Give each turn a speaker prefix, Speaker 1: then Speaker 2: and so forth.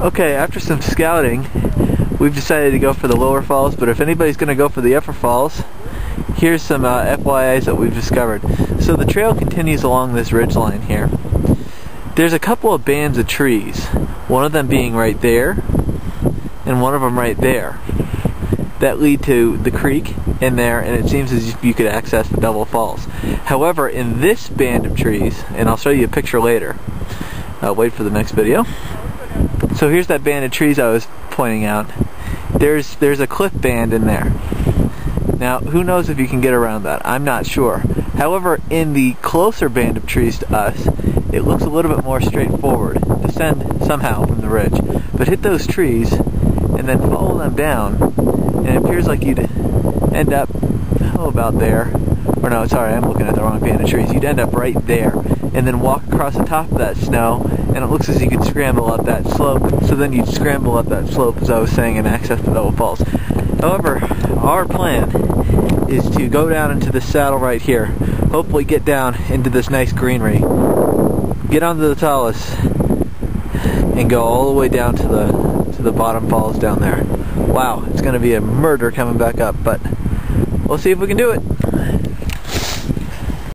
Speaker 1: Okay, after some scouting, we've decided to go for the lower falls, but if anybody's going to go for the upper falls, here's some uh, FYIs that we've discovered. So the trail continues along this ridge line here. There's a couple of bands of trees, one of them being right there, and one of them right there, that lead to the creek in there, and it seems as if you could access the Double Falls. However, in this band of trees, and I'll show you a picture later, uh, wait for the next video. So here's that band of trees I was pointing out. There's there's a cliff band in there. Now, who knows if you can get around that? I'm not sure. However, in the closer band of trees to us, it looks a little bit more straightforward. Descend somehow from the ridge, but hit those trees and then follow them down, and it appears like you'd end up, oh, about there. Or no, sorry, I'm looking at the wrong band of trees. You'd end up right there, and then walk across the top of that snow, and it looks as you could scramble up that slope. So then you'd scramble up that slope, as I was saying, and access the Double Falls. However, our plan is to go down into the saddle right here. Hopefully get down into this nice greenery. Get onto the talus and go all the way down to the to the bottom falls down there. Wow, it's going to be a murder coming back up, but we'll see if we can do it.